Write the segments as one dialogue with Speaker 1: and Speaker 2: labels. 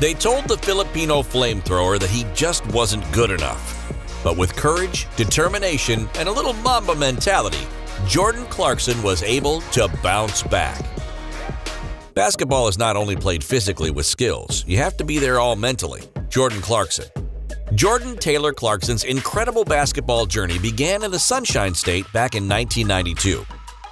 Speaker 1: They told the Filipino flamethrower that he just wasn't good enough. But with courage, determination, and a little Mamba mentality, Jordan Clarkson was able to bounce back. Basketball is not only played physically with skills, you have to be there all mentally. Jordan Clarkson. Jordan Taylor Clarkson's incredible basketball journey began in the Sunshine State back in 1992.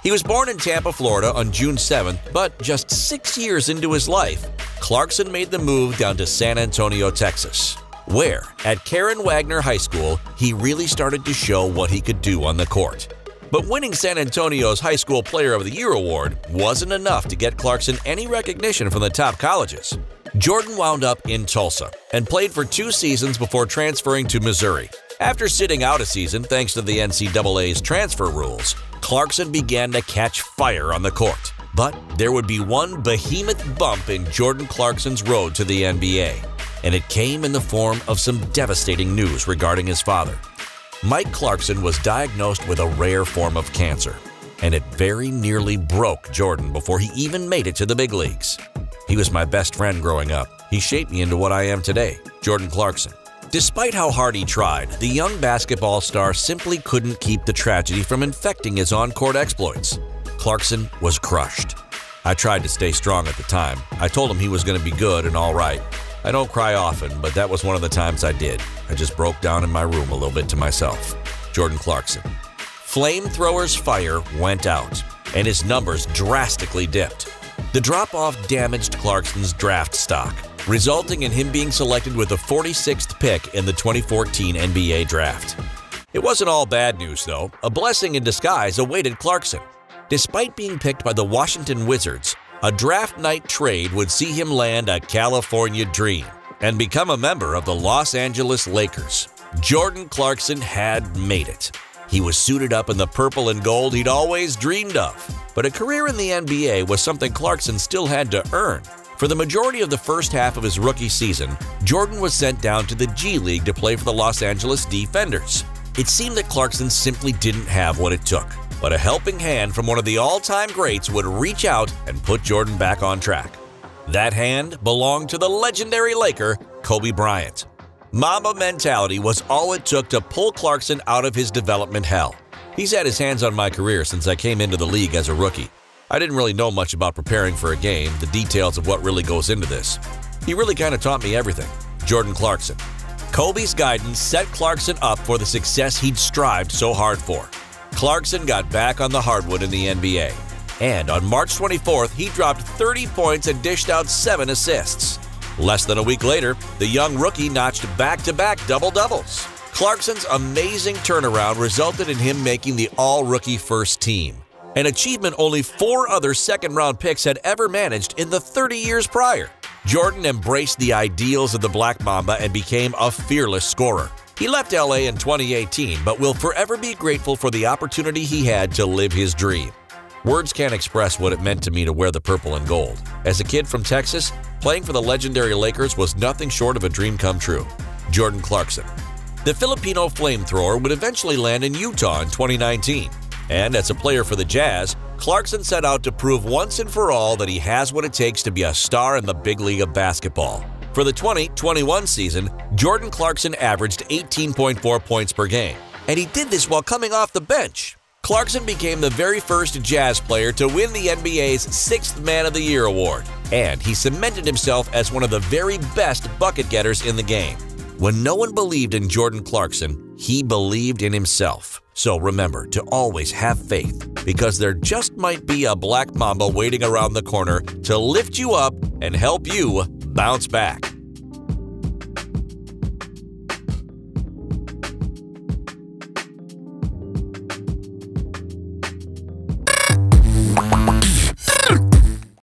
Speaker 1: He was born in Tampa, Florida on June 7th, but just six years into his life, Clarkson made the move down to San Antonio, Texas, where, at Karen Wagner High School, he really started to show what he could do on the court. But winning San Antonio's High School Player of the Year award wasn't enough to get Clarkson any recognition from the top colleges. Jordan wound up in Tulsa and played for two seasons before transferring to Missouri. After sitting out a season thanks to the NCAA's transfer rules, Clarkson began to catch fire on the court. But there would be one behemoth bump in Jordan Clarkson's road to the NBA, and it came in the form of some devastating news regarding his father. Mike Clarkson was diagnosed with a rare form of cancer, and it very nearly broke Jordan before he even made it to the big leagues. He was my best friend growing up. He shaped me into what I am today, Jordan Clarkson. Despite how hard he tried, the young basketball star simply couldn't keep the tragedy from infecting his on court exploits. Clarkson was crushed. I tried to stay strong at the time. I told him he was going to be good and all right. I don't cry often, but that was one of the times I did. I just broke down in my room a little bit to myself. Jordan Clarkson. Flamethrower's fire went out, and his numbers drastically dipped. The drop off damaged Clarkson's draft stock, resulting in him being selected with the 46th pick in the 2014 NBA draft. It wasn't all bad news, though. A blessing in disguise awaited Clarkson. Despite being picked by the Washington Wizards, a draft night trade would see him land a California dream and become a member of the Los Angeles Lakers. Jordan Clarkson had made it. He was suited up in the purple and gold he'd always dreamed of. But a career in the NBA was something Clarkson still had to earn. For the majority of the first half of his rookie season, Jordan was sent down to the G League to play for the Los Angeles D-Fenders. It seemed that Clarkson simply didn't have what it took, but a helping hand from one of the all time greats would reach out and put Jordan back on track. That hand belonged to the legendary Laker, Kobe Bryant. Mamba mentality was all it took to pull Clarkson out of his development hell. He's had his hands on my career since I came into the league as a rookie. I didn't really know much about preparing for a game, the details of what really goes into this. He really kind of taught me everything. Jordan Clarkson. Kobe's guidance set Clarkson up for the success he'd strived so hard for. Clarkson got back on the hardwood in the NBA. And on March 24th, he dropped 30 points and dished out 7 assists. Less than a week later, the young rookie notched back to back double doubles. Clarkson's amazing turnaround resulted in him making the all rookie first team, an achievement only four other second round picks had ever managed in the 30 years prior. Jordan embraced the ideals of the Black Mamba and became a fearless scorer. He left LA in 2018, but will forever be grateful for the opportunity he had to live his dream. Words can't express what it meant to me to wear the purple and gold. As a kid from Texas, playing for the legendary Lakers was nothing short of a dream come true. Jordan Clarkson. The Filipino flamethrower would eventually land in Utah in 2019. And as a player for the Jazz, Clarkson set out to prove once and for all that he has what it takes to be a star in the big league of basketball. For the 2021 season, Jordan Clarkson averaged 18.4 points per game, and he did this while coming off the bench. Clarkson became the very first Jazz player to win the NBA's Sixth Man of the Year award, and he cemented himself as one of the very best bucket getters in the game. When no one believed in Jordan Clarkson, he believed in himself. So remember to always have faith, because there just might be a black mamba waiting around the corner to lift you up and help you bounce back.